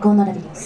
結婚ならです。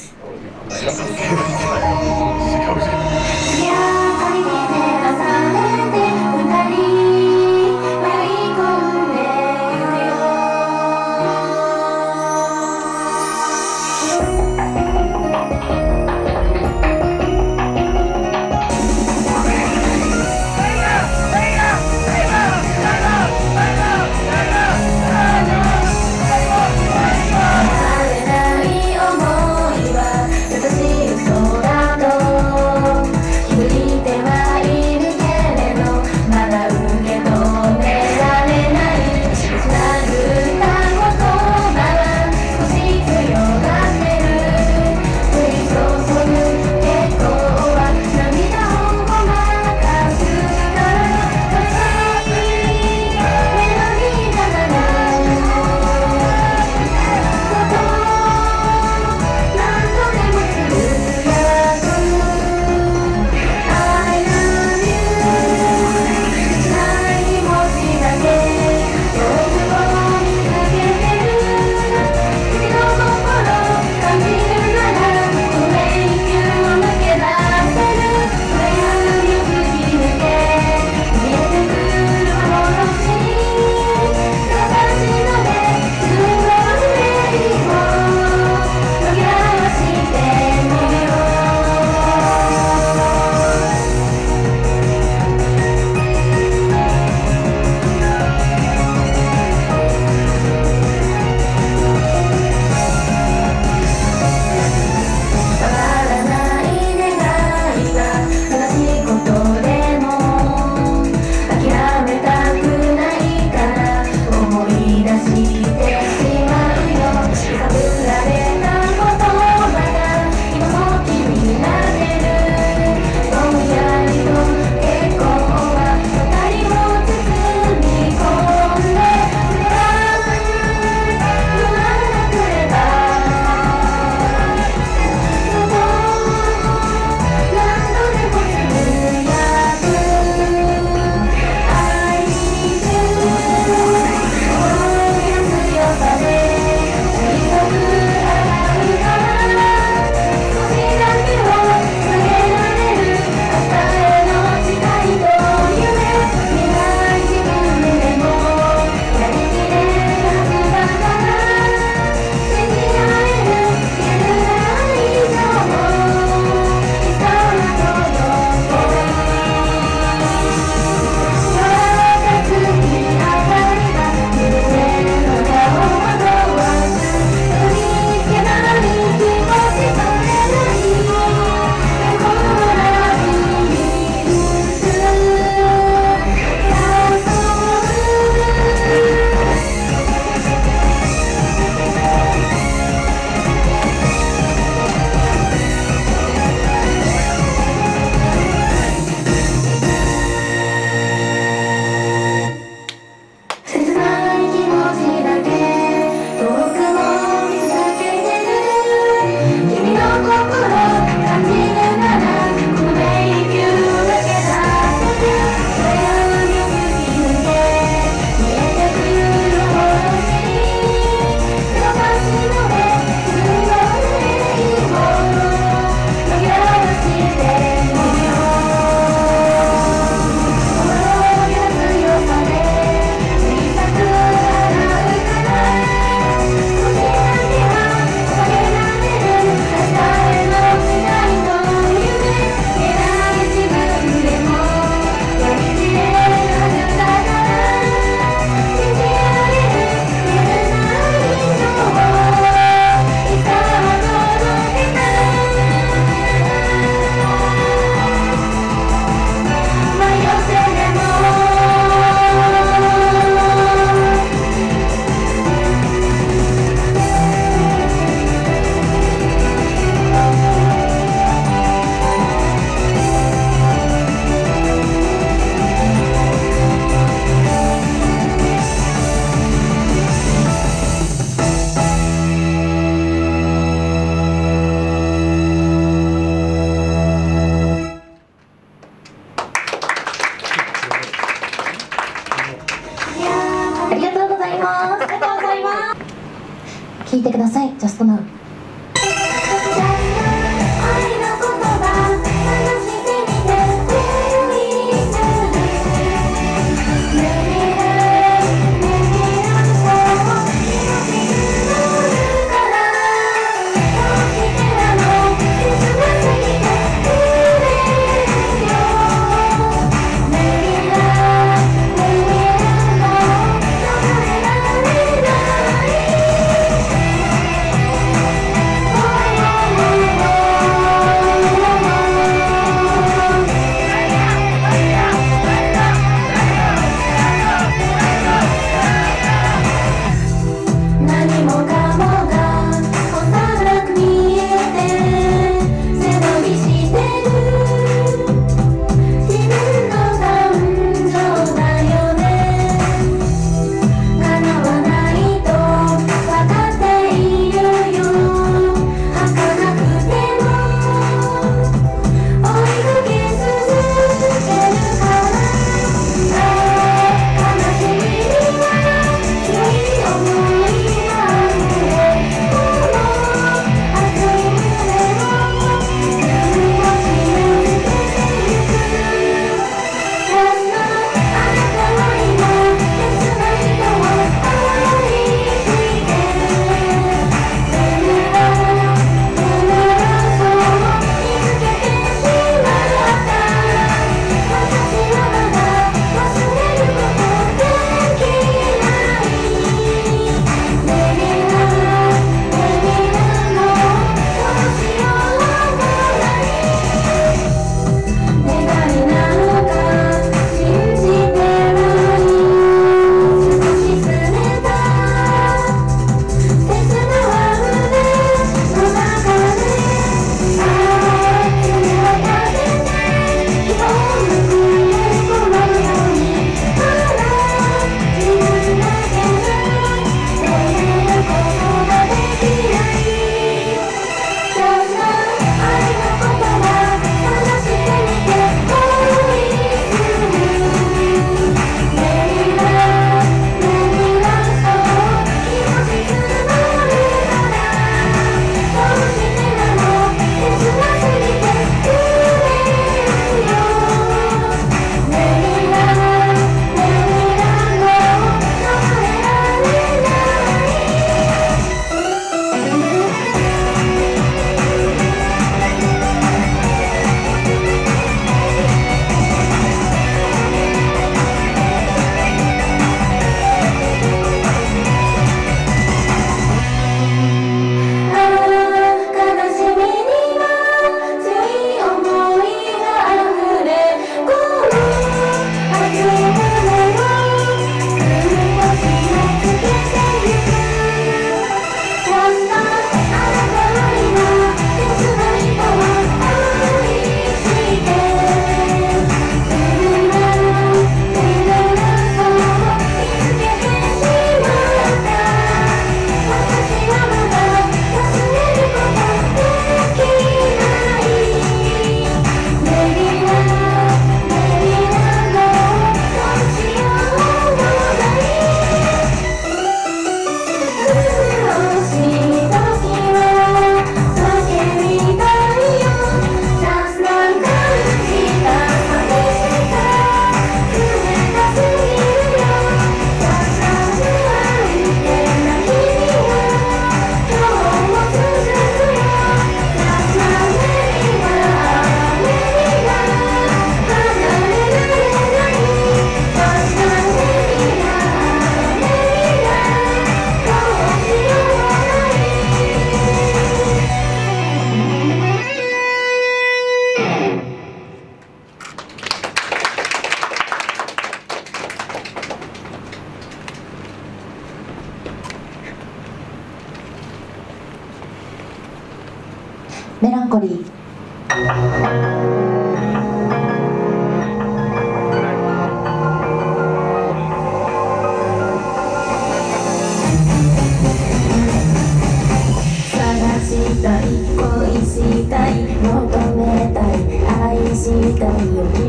ta hiểu